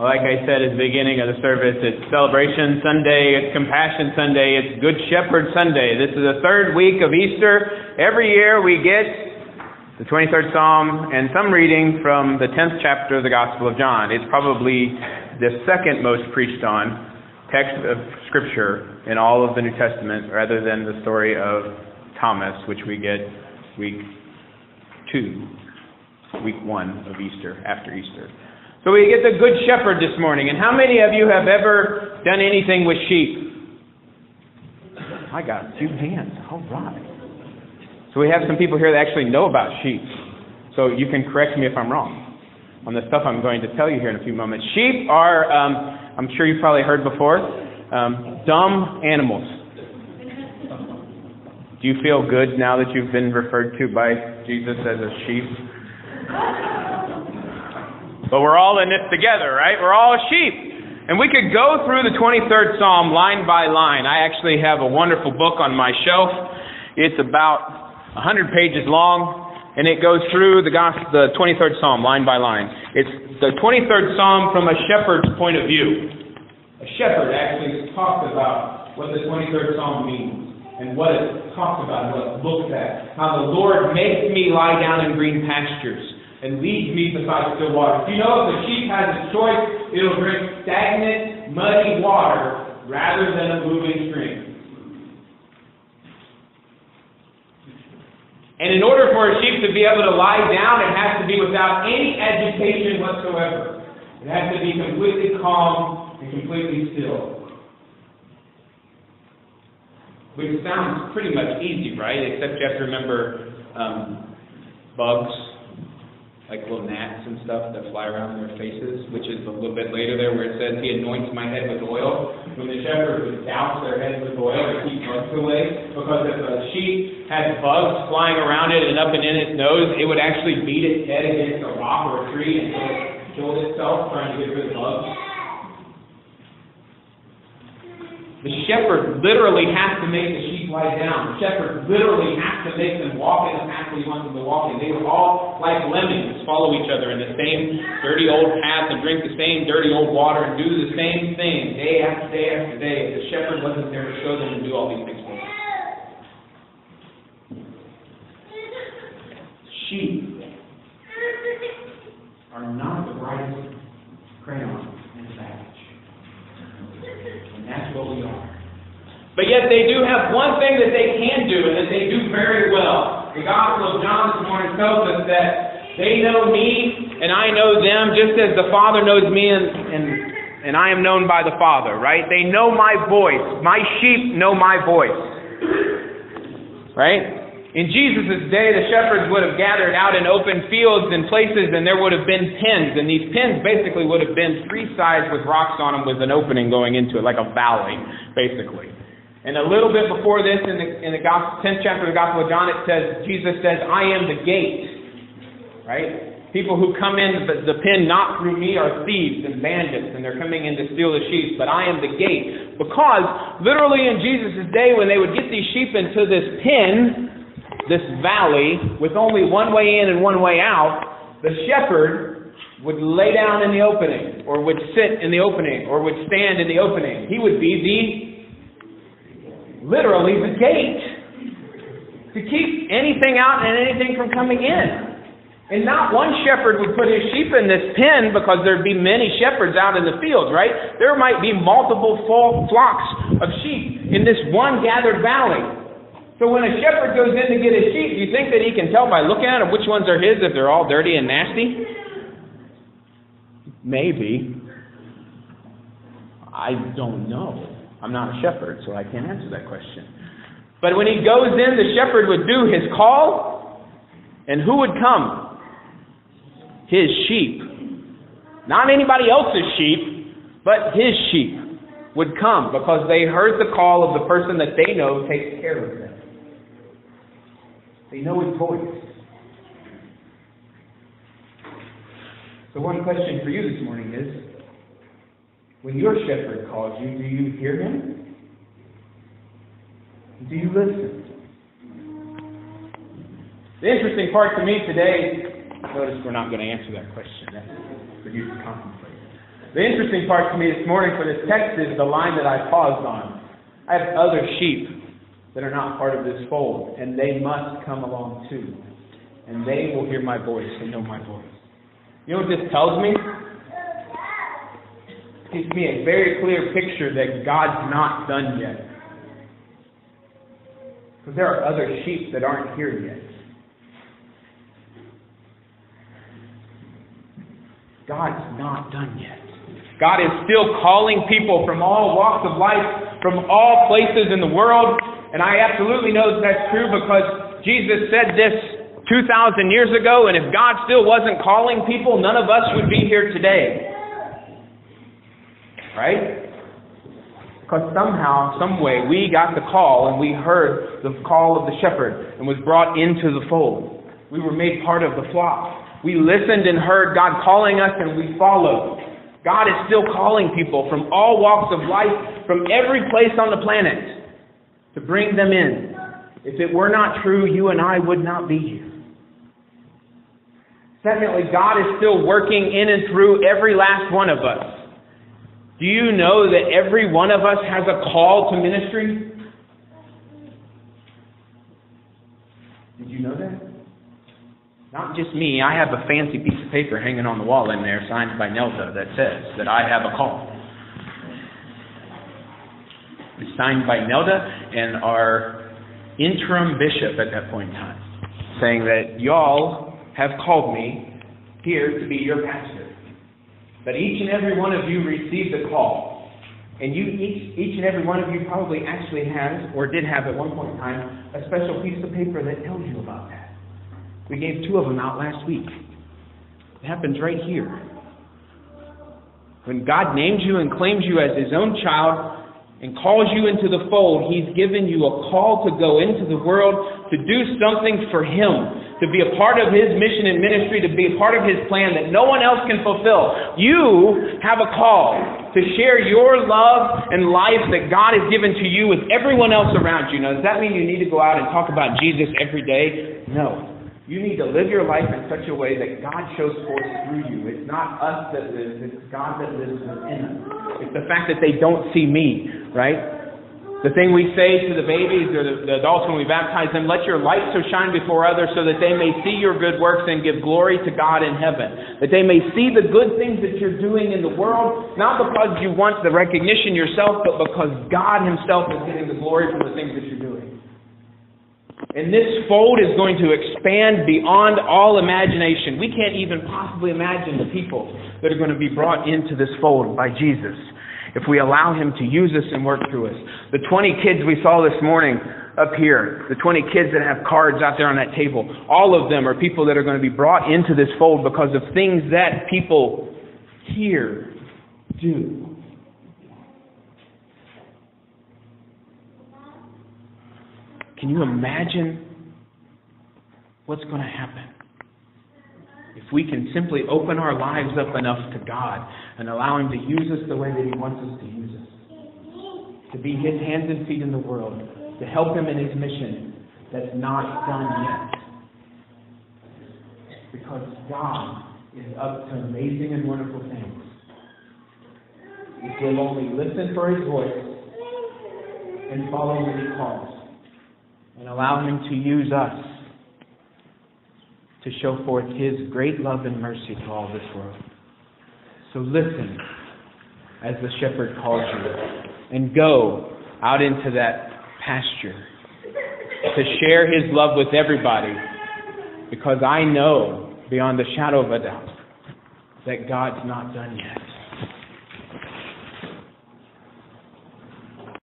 Like I said at the beginning of the service, it's Celebration Sunday, it's Compassion Sunday, it's Good Shepherd Sunday. This is the third week of Easter. Every year we get the 23rd Psalm and some reading from the 10th chapter of the Gospel of John. It's probably the second most preached on text of Scripture in all of the New Testament, rather than the story of Thomas, which we get week two, week one of Easter, after Easter. So we get the Good Shepherd this morning. And how many of you have ever done anything with sheep? I got a few hands. All right. So we have some people here that actually know about sheep. So you can correct me if I'm wrong on the stuff I'm going to tell you here in a few moments. Sheep are, um, I'm sure you've probably heard before, um, dumb animals. Do you feel good now that you've been referred to by Jesus as a sheep? But we're all in this together, right? We're all sheep. And we could go through the 23rd Psalm line by line. I actually have a wonderful book on my shelf. It's about 100 pages long, and it goes through the, gospel, the 23rd Psalm line by line. It's the 23rd Psalm from a shepherd's point of view. A shepherd actually talks about what the 23rd Psalm means and what it talks about, what it looks at. How the Lord makes me lie down in green pastures and leads me beside still water. You know, if a sheep has a choice, it'll drink stagnant, muddy water rather than a moving stream. And in order for a sheep to be able to lie down, it has to be without any agitation whatsoever. It has to be completely calm and completely still. Which sounds pretty much easy, right? Except you have to remember um, bugs like little gnats and stuff that fly around their faces, which is a little bit later there where it says, He anoints my head with oil. When the shepherd would douse their heads with oil to keep bugs away, because if a sheep had bugs flying around it and up and in its nose, it would actually beat its head against a rock or a tree until it killed itself trying to get rid of bugs. The shepherd literally has to make the sheep lie down. The shepherd literally has to make them walk in the path that he wants them to walk in. They would all, like lemmings, follow each other in the same dirty old path and drink the same dirty old water and do the same thing day after day after day. If The shepherd wasn't there to show them to do all these things for them. Sheep are not the brightest crayon in the bag. And that's what we are. But yet they do have one thing that they can do and that they do very well. The Gospel of John this morning tells us that they know me and I know them just as the Father knows me and, and, and I am known by the Father, right? They know my voice. My sheep know my voice. Right? In Jesus' day, the shepherds would have gathered out in open fields and places, and there would have been pens. And these pens basically would have been three sides with rocks on them with an opening going into it, like a valley, basically. And a little bit before this, in the, in the gospel, 10th chapter of the Gospel of John, it says, Jesus says, I am the gate. Right? People who come in the, the pen not through me are thieves and bandits, and they're coming in to steal the sheep, but I am the gate. Because, literally in Jesus' day, when they would get these sheep into this pen, this valley with only one way in and one way out, the shepherd would lay down in the opening, or would sit in the opening, or would stand in the opening. He would be the, literally, the gate to keep anything out and anything from coming in. And not one shepherd would put his sheep in this pen because there'd be many shepherds out in the fields, right? There might be multiple flocks of sheep in this one gathered valley. So when a shepherd goes in to get his sheep, do you think that he can tell by looking at them which ones are his if they're all dirty and nasty? Maybe. I don't know. I'm not a shepherd, so I can't answer that question. But when he goes in, the shepherd would do his call, and who would come? His sheep. Not anybody else's sheep, but his sheep would come because they heard the call of the person that they know takes care of them. They know his voice. So, one question for you this morning is when your shepherd calls you, do you hear him? Do you listen? The interesting part to me today, notice we're not going to answer that question. That's for you to contemplate. The interesting part to me this morning for this text is the line that I paused on. I have other sheep that are not part of this fold, and they must come along too. And they will hear my voice and know my voice. You know what this tells me? Gives me a very clear picture that God's not done yet. Because there are other sheep that aren't here yet. God's not done yet. God is still calling people from all walks of life, from all places in the world. And I absolutely know that that's true because Jesus said this 2,000 years ago. And if God still wasn't calling people, none of us would be here today. Right? Because somehow, some way, we got the call and we heard the call of the shepherd and was brought into the fold. We were made part of the flock. We listened and heard God calling us and we followed. God is still calling people from all walks of life, from every place on the planet, to bring them in. If it were not true, you and I would not be here. Secondly, God is still working in and through every last one of us. Do you know that every one of us has a call to ministry? Did you know that? Not just me, I have a fancy piece of paper hanging on the wall in there signed by Nelda that says that I have a call. It's signed by Nelda and our interim bishop at that point in time, saying that y'all have called me here to be your pastor. That each and every one of you received a call. And you each each and every one of you probably actually has, or did have at one point in time, a special piece of paper that tells you about that. We gave two of them out last week. It happens right here. When God names you and claims you as His own child and calls you into the fold, He's given you a call to go into the world to do something for Him, to be a part of His mission and ministry, to be a part of His plan that no one else can fulfill. You have a call to share your love and life that God has given to you with everyone else around you. Now, does that mean you need to go out and talk about Jesus every day? No. You need to live your life in such a way that God shows forth through you. It's not us that lives, it's God that lives within us. It's the fact that they don't see me, right? The thing we say to the babies or the, the adults when we baptize them, let your light so shine before others so that they may see your good works and give glory to God in heaven. That they may see the good things that you're doing in the world, not because you want the recognition yourself, but because God Himself is getting the glory from the things that you're doing. And this fold is going to expand beyond all imagination. We can't even possibly imagine the people that are going to be brought into this fold by Jesus if we allow Him to use us and work through us. The 20 kids we saw this morning up here, the 20 kids that have cards out there on that table, all of them are people that are going to be brought into this fold because of things that people here do. Can you imagine what's going to happen? If we can simply open our lives up enough to God and allow Him to use us the way that He wants us to use us, to be His hands and feet in the world, to help Him in His mission that's not done yet. Because God is up to amazing and wonderful things. If we'll only listen for His voice and follow when He calls and allow Him to use us to show forth His great love and mercy to all this world. So listen as the shepherd calls you and go out into that pasture to share His love with everybody because I know beyond the shadow of a doubt that God's not done yet.